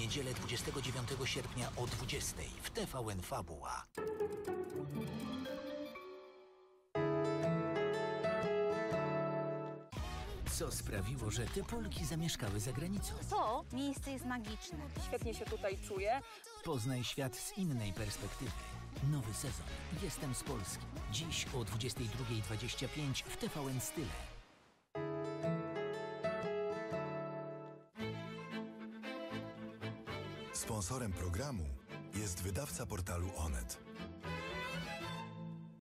niedzielę 29 sierpnia o 20 w TVN Fabuła. Co sprawiło, że te Polki zamieszkały za granicą? To miejsce jest magiczne. Świetnie się tutaj czuję. Poznaj świat z innej perspektywy. Nowy sezon. Jestem z Polski. Dziś o 22.25 w TVN Style. Sponsorem programu jest wydawca portalu Onet.